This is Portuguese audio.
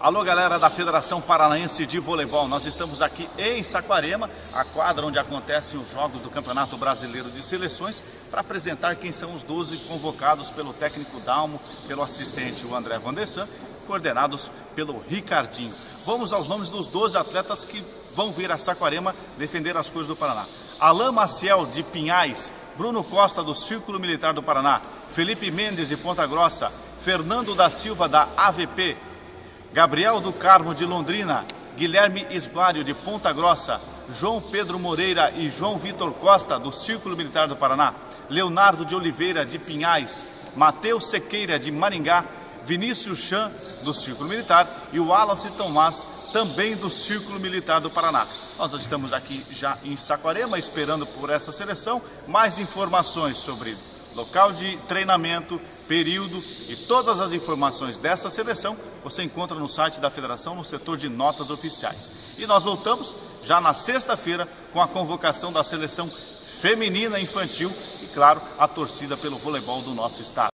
Alô, galera da Federação Paranaense de Voleibol. Nós estamos aqui em Saquarema, a quadra onde acontecem os jogos do Campeonato Brasileiro de Seleções, para apresentar quem são os 12 convocados pelo técnico Dalmo, pelo assistente o André Vandersan, coordenados pelo Ricardinho. Vamos aos nomes dos 12 atletas que vão vir a Saquarema defender as cores do Paraná. Alain Maciel, de Pinhais, Bruno Costa, do Círculo Militar do Paraná, Felipe Mendes, de Ponta Grossa, Fernando da Silva, da AVP, Gabriel do Carmo de Londrina, Guilherme Esguário de Ponta Grossa, João Pedro Moreira e João Vitor Costa do Círculo Militar do Paraná, Leonardo de Oliveira de Pinhais, Matheus Sequeira de Maringá, Vinícius Chan do Círculo Militar e o Wallace Tomás também do Círculo Militar do Paraná. Nós estamos aqui já em Saquarema esperando por essa seleção. Mais informações sobre local de treinamento, período e todas as informações dessa seleção você encontra no site da federação no setor de notas oficiais. E nós voltamos já na sexta-feira com a convocação da seleção feminina infantil e, claro, a torcida pelo voleibol do nosso estado.